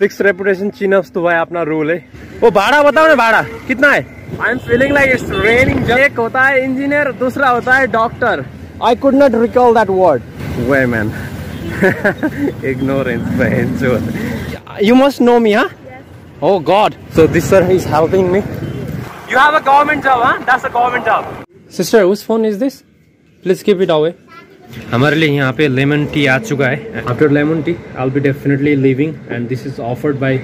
Six reputation chin ups तो भाई अपना रूल है वो भाड़ा बताओ ना भाड़ा कितना है I am feeling like it's raining एक होता है इंजीनियर दूसरा होता है doctor I could not recall that word way man ignorance you must know me huh oh god so this sir is helping me you have a government job huh that's a government job sister whose phone is this please keep it away हमारे लिए यहाँ पे lemon tea आ चुका है। After lemon tea I be definitely leaving and this is offered by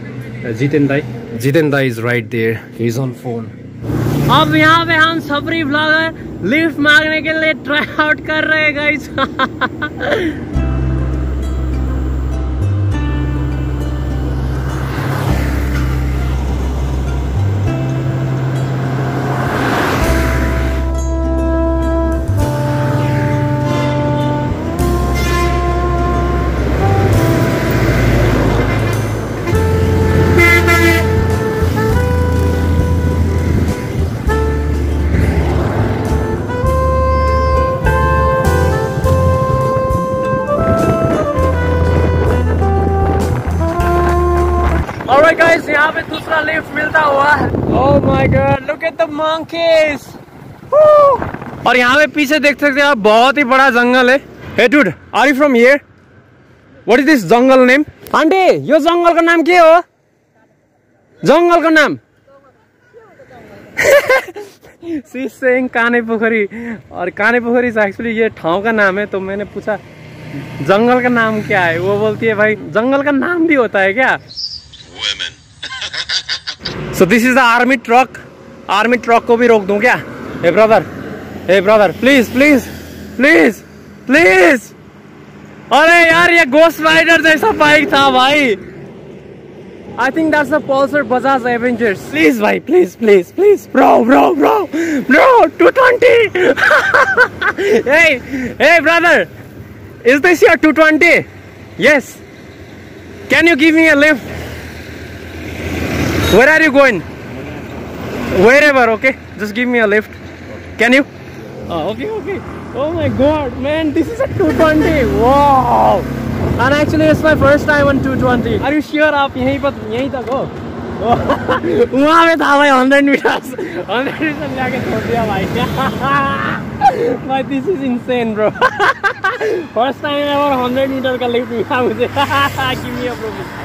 Jiten dai Jiten dai is right there he is on phone अब यहाँ पे हम सबरी ब्लॉगर लिफ्ट मांगने के लिए ट्राई आउट कर रहे हैं गाइस Guys, यहाँ पे दूसरा लिफ्ट मिलता हुआ है Oh my god, look at the monkeys! Woo! और यहाँ पे पीछे देख सकते हैं आप बहुत ही बड़ा जंगल है Hey dude, are you from here? What is this jungle name auntie यो जंगल का नाम के हो जंगल का नाम सी सेइंग काने पोखरी और काने पोखरी एक्चुअली ये ठाव का नाम है तो मैंने पूछा जंगल का नाम क्या है वो बोलती है भाई जंगल का नाम भी होता है क्या women. so this is the army truck army truck को भी रोक दूं क्या hey brother hey brother please please please please अरे यार ये गोस्ट राइडर जैसा बाइक था भाई I think that's the Pulsar Bajaj Avengers please भाई please please please bro bro bro bro 220 hey hey brother is this your 220 yes can you give me a lift Where are you going? Wherever, okay? Just give me a lift. Can you? Oh, okay, okay. Oh my god, man, this is a 220. Wow! And actually, it's my first time on 220. Are you sure आप यहीं पर यहीं तक हो? वहाँ पे था भाई 100 मीटर्स 100 मीटर जाके छोड़ दिया भाई भाई this is insane bro first time ever 100 metre का लिफ्ट मिला मुझे give me a promise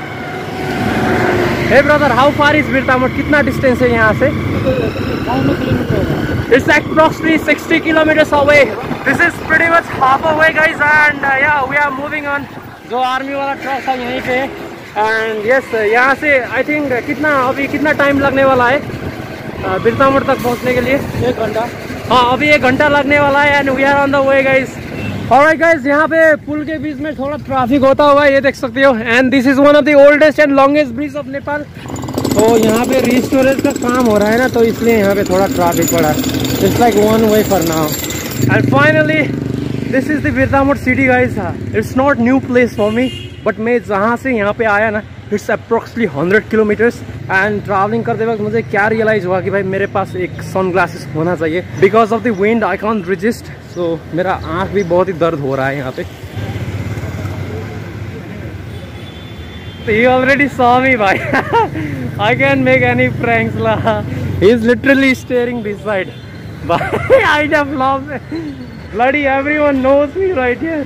hey brother how far is Birtamod कितना डिस्टेंस है यहाँ से? It's approximately sixty kilometre away this is very much half away guys and we are moving on जो army वाला truck था यहीं पे। एंड यस uh, यहाँ से आई थिंक uh, कितना अभी कितना टाइम लगने वाला है uh, बिरतामठ तक पहुँचने के लिए? एक घंटा। हाँ अभी एक घंटा लगने वाला है and we are on the way guys alright guys यहाँ पे पुल के बीच में थोड़ा ट्रैफ़िक होता हुआ ये देख सकते हो। And this is one of the oldest and longest bridge of Nepal तो यहाँ पे रिस्टोरेज का काम हो रहा है ना तो इसलिए यहाँ पे थोड़ा ट्रैफ़िक पड़ा है। It's like one way for now and finally this is the city guys it's not new place for me but मैं जहाँ से यहाँ पे आया ना it's approximately hundred kilometres and travelling करते वक्त मुझे क्या रियलाइज़ हुआ कि भाई मेरे पास एक सन ग्लासेस होना चाहिए because of the wind I can't resist so मेरा आँख भी बहुत ही दर्द हो रहा है यहाँ पे He already saw me, bhai. I can't make any pranks, lah. He's literally staring this side. Bhai, I just love Bloody everyone knows me right here.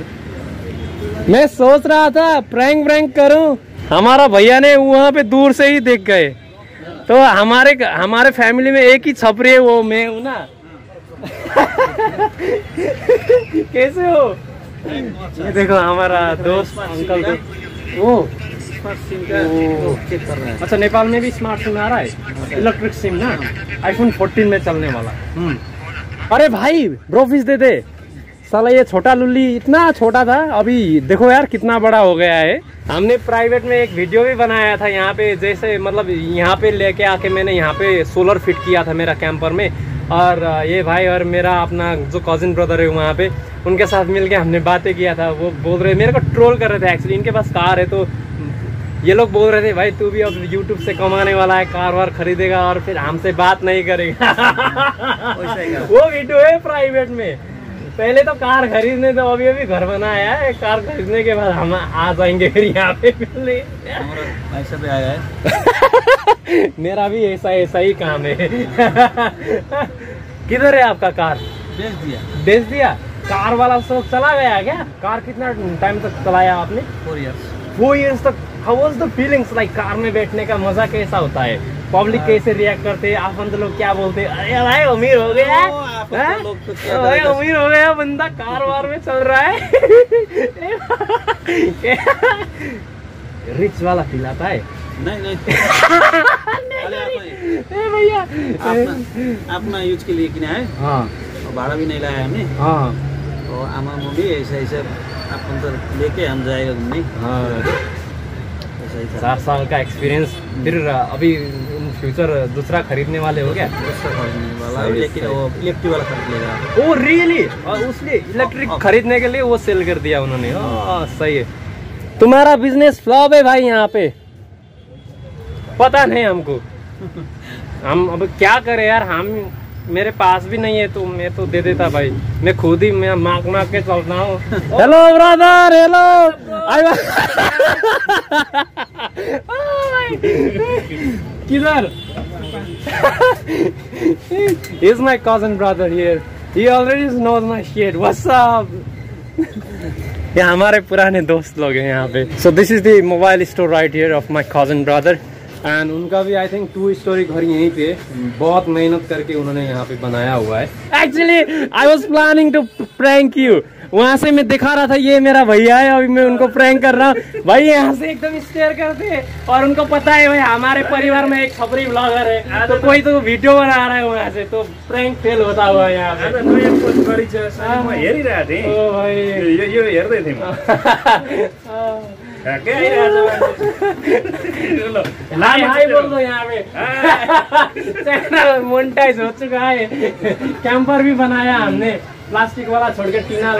मैं सोच रहा था प्रैंक प्रैंक करूँ। हमारा भैया ने वहाँ पे दूर से ही देख गए। तो हमारे हमारे फैमिली में एक ही छपरी है वो मैं हूँ ना। कैसे हो? ये देखो हमारा दोस्त अंकल वो ओ, अच्छा नेपाल में भी स्मार्ट सिम आ रहा है? इलेक्ट्रिक सिम ना? आईफोन 14 में चलने वाला। हम्म। अरे भाई ब्रोफिस दे दे। साला ये छोटा लुल्ली इतना छोटा था अभी देखो यार कितना बड़ा हो गया है। हमने प्राइवेट में एक वीडियो भी बनाया था यहाँ पे जैसे मतलब यहाँ पे लेके आके मैंने यहाँ पे सोलर फिट किया था मेरा कैंपर में। और ये भाई और मेरा अपना जो कजिन ब्रदर है वहाँ पे उनके साथ मिलके हमने बातें किया था। वो बोल रहे मेरे को ट्रोल कर रहे थे एक्चुअली इनके पास कार है तो ये लोग बोल रहे थे भाई तू भी अब यूट्यूब से कमाने वाला है कार वार खरीदेगा और फिर हमसे बात नहीं करेगा। का। वो वीडियो है प्राइवेट में। पहले तो कार खरीदने तो अभी अभी घर बनाया है कार खरीदने के बाद हम आ जाएँगे फिर यहाँ पे मिलने। ऐसा भी आया है। मेरा भी ऐसा ऐसा ही काम है। किधर है आपका कार? बेच दिया बेच दिया कार वाला सब चला गया क्या? कार कितना टाइम तक चलाया आपने? फोर इयर्स फोर इयर्स तक how was the feelings like car में बैठने का मज़ा कैसा होता है? पब्लिक कैसे रिएक्ट करते हैं? आप लोग क्या बोलते हैं? अरे भाई अमीर हो गया। हैं? भाई अमीर हो गया बंदा कार वार में चल रहा है। रिच वाला फील आता है। नहीं नहीं। अरे भैया। अपना यूज़ के लिए किना है? हाँ। और भाड़ा भी नहीं लाया हमने। हाँ। तो आमा मम्मी ऐसा ऐसा अपन तो लेके हम जाएगा घूमने। हाँ। चार साल का एक्सपीरियंस फिर अभी इन फ्यूचर दूसरा खरीदने वाले हो गया? दूसरा खरीदने वाला लेकिन वो इलेक्ट्रिक वाला खरीद लेगा ओ रियली उसने इलेक्ट्रिक हाँ, हाँ। खरीदने के लिए वो सेल कर दिया उन्होंने। हाँ, सही है। तुम्हारा बिज़नेस फ्लॉप है भाई यहाँ पे। पता नहीं हमको। हम अब क्या करें यार हम मेरे पास भी नहीं है तो मैं तो दे देता भाई। मैं खुद ही मैं मांग मांग के चलता हूँ। हेलो ब्रदर हेलो किधर is my cousin brother here. He already knows my shit. What's up? ये हमारे पुराने दोस्त लोग हैं यहाँ पे। So this is the mobile store right here of my cousin brother and उनका भी आई थिंक टू स्टोरी घर यहीं पे बहुत मेहनत करके उन्होंने यहाँ पे बनाया हुआ है। Actually I was planning to prank you वहाँ से मैं दिखा रहा था ये मेरा भैया है अभी मैं उनको प्रैंक कर रहा हूँ। भाई यहाँ से एकदम स्टेयर करते हैं। और उनको पता है भाई हमारे परिवार में एक खबरी ब्लॉगर है। तो कोई तो वीडियो बना रहा है वहाँ से तो प्रैंक फेल होता हुआ है यहाँ पे। हेरिरहेको थिएँ ओ भाई। यो यो हेर्दै थिएँ म ठ्याक्कै छ ल हाय हाय बोल दो यहाँ पे चैनल मोनेटाइज हो चुका है कैंपर भी बनाया हमने. प्लास्टिक वाला छोड़ के टीना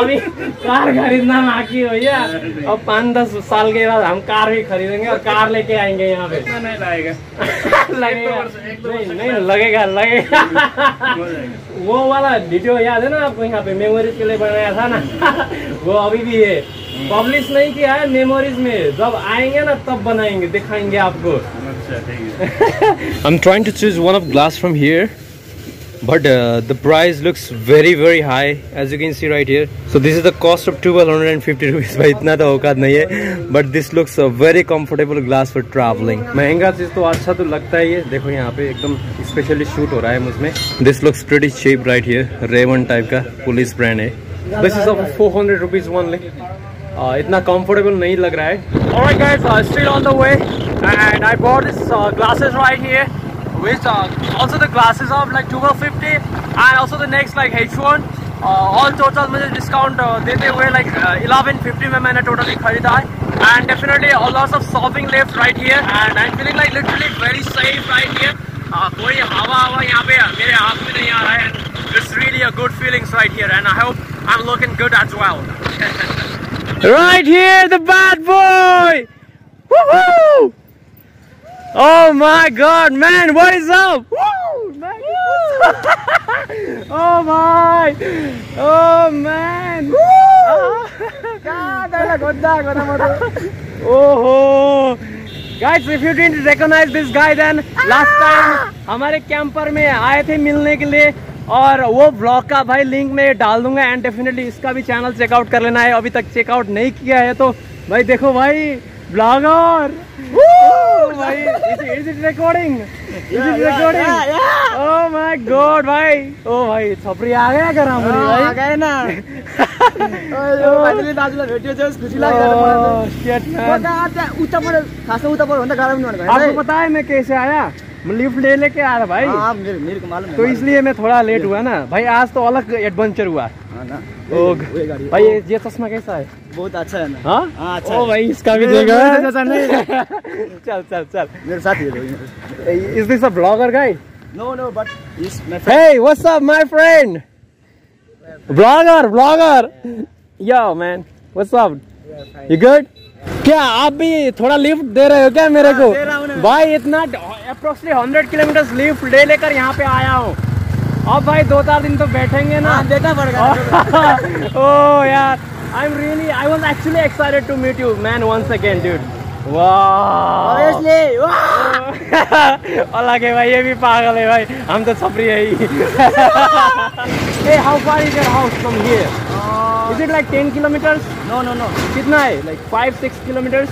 अभी। कार खरीदना बाकी हो गया। अब पाँच दस साल के बाद हम कार भी खरीदेंगे और कार लेके आएँगे यहाँ पे। नहीं लागेगा। लगेगा नहीं नहीं लगेगा। लगेगा वो वाला वीडियो याद है ना आपको? यहाँ पे मेमोरीज के लिए बनाया था ना। वो अभी भी है। पब्लिश नहीं किया है मेमोरीज में। जब आएँगे ना तब बनाएँगे दिखाएँगे आपको। अच्छा ठीक है। I'm trying to choose one of glass from here. but uh, the price looks very very high as you can see right here so this is the cost of 1250 rupees भाई इतना तो औकात नहीं है but this looks a very comfortable glass for traveling महंगा चीज तो अच्छा तो लगता है ये देखो यहाँ पे एकदम स्पेशली शूट हो रहा है मुझमें this looks pretty cheap right here Rayban type का पुलिस ब्रांड है this is of 400 rupees only uh, इतना कंफर्टेबल नहीं लग रहा है Alright guys, uh, still on the way and I bought this uh, glasses right here Which uh, also the glasses of like 1250 and also the next like H1 uh, all total मुझे discount देते हुए like uh, 1150 में मैंने totally खरीदा है and definitely a lot of shopping left right here and I'm feeling like literally very safe right here uh, कोई हवा हवा यहाँ पे मेरे हाथ में नहीं आ रहा है it's really a good feelings right here and I hope I'm looking good as well right here the bad boy Woohoo! Oh my god, man, what is up? Woo! Man, oh my! Oh man! oh Guys, if you didn't recognize this guy then last time हमारे camper में आए थे मिलने के लिए और वो blog का भाई लिंक मैं डाल दूँगा एंड डेफिनेटली इसका भी चैनल चेकआउट कर लेना है अभी तक चेकआउट नहीं किया है तो भाई देखो भाई ब्लॉगर भाई is it recording is it recording oh my god भाई। ओ भाई छपरी आ गया कर हम भाई। आ गए ना। ओ भाइले दाजुलाई भेट्यो चाहिँ खुसी लाग्यो Oh, shit, म man. त त्यहाँ उताबाट खासमा उताबाट भन्दा गाह्रो पनि भनेको आपको पता है मैं कैसे आया? लिफ्ट ले लेके आ रहा भाई। हाँ मेरे मेरे को मालूम तो इसलिए मैं थोड़ा लेट हुआ ना। भाई आज तो अलग एडवेंचर हुआ। हाँ ना भाई ये चश्मा कैसा है? बहुत अच्छा है ना। हाँ? हाँ, अच्छा ओ भाई इसका भी देगा चल चल चल। मेरे साथ is this a blogger guy no no but इस मैं Hey, what's up, my friend? Vlogger, vlogger. Yo, man. What's up? You good? क्या आप भी थोड़ा लिफ्ट दे रहे हो क्या मेरे को? हूँ ना। भाई इतना अप्रोक्सली हंड्रेड किलोमीटर लिफ्ट ले लेकर यहाँ पे आया हूँ। अब भाई दो चार दिन तो बैठेंगे ना। देखा पड़ेगा oh यार really I was actually excited to meet you man once again dude. Wow. Obviously अलग है भाई ये भी पागल है भाई। हम तो छपरी है ही। Hey how far is your house from is it like 10 kilometers? No no no कितना है? Like 5 6 kilometers?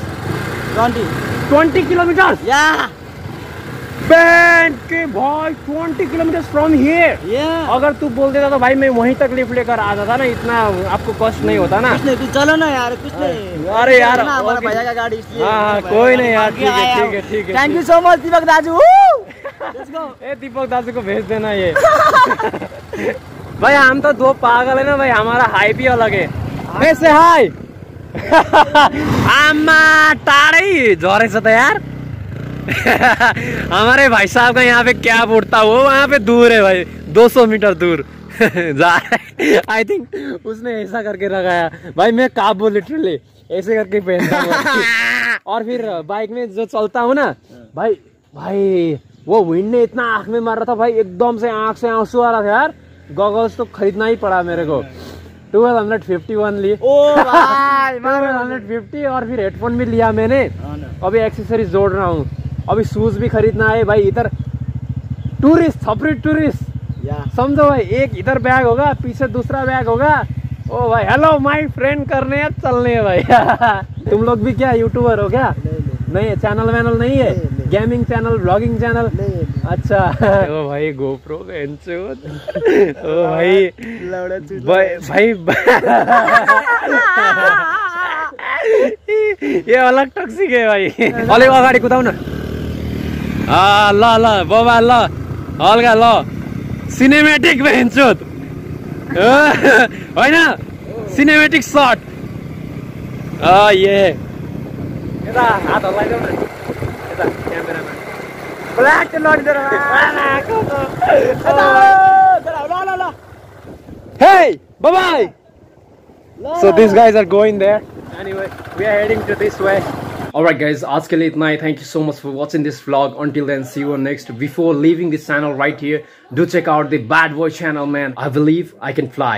Twenty 20 kilometers? या बैंड के भाई 20 kilometers from here. या अगर तू बोल देता तो भाई मैं वहीं तक लिफ्ट लेकर आता था ना इतना आपको कष्ट नहीं होता ना। कुछ नहीं तू चलो ना यार कुछ नहीं। अरे यार, हमारा भैया का गाड़ी इसलिए। हाँ, हाँ, कोई नहीं यार, ठीक है, ठीक है, ठीक है, thank you so much Deepak daju. ए दीपक दाजू को भेज देना ये। भाई हम तो दो पागल है ना भाई हमारा हाई भी अलग है। वैसे हाई आमा टाढै झरेछ त यार। हमारे भाई साहब का यहाँ पे कैब उड़ता वो वहाँ पे दूर है भाई 200 मीटर दूर। जा आई थिंक उसने ऐसा करके लगाया भाई मैं काबू लिटरली ऐसे करके पहनता हूँ। और फिर बाइक में जो चलता हूँ ना भाई भाई वो विंड ने इतना आँख में मार रहा था भाई एकदम से आँख से आँसू आ रहा था यार। गॉगल्स तो खरीदना ही पड़ा मेरे को। ट्वेल्व हंड्रेड फिफ्टी वन लिए ट्वेल्व हंड्रेड फिफ्टी और फिर हेडफोन भी लिया मैंने। हाँ अभी एक्सेसरीज जोड़ रहा हूँ। अभी शूज़ भी खरीदना है भाई इधर। टूरिस्ट छपरी टूरिस्ट समझो भाई एक इधर बैग होगा पीछे दूसरा बैग होगा। ओ भाई हेलो माय फ्रेंड करने हैं चलने हैं भाई। तुम लोग भी क्या यूट्यूबर हो क्या? नहीं नहीं। नहीं चैनल वैनल नहीं है। गेमिंग चैनल ब्लॉगिंग चैनल नहीं अच्छा ओ भाई गोप्रो ओ भाई लौड़ा चूत भाई भाई ये अलग टक्सिक है भाइ अलिक अगाडि कुदाउ न। आ, ल ल बाबा ल। हल्का ल। सिनेमेटिक भेन्छु होइन सिनेमेटिक सर्ट ए यता हात हल्लाइदेऊ न यता क्यामेरामा ब्ल्याक लडिदिएर ल ल ल Hey, bye bye. So these guys are going there. Anyway, we are heading to this way. Alright guys, आज के लिए इतना ही. Thank you so much for watching this vlog. Until then, see you on next. Before leaving this channel right here, do check out the Bad Boy channel, man. I believe I can fly.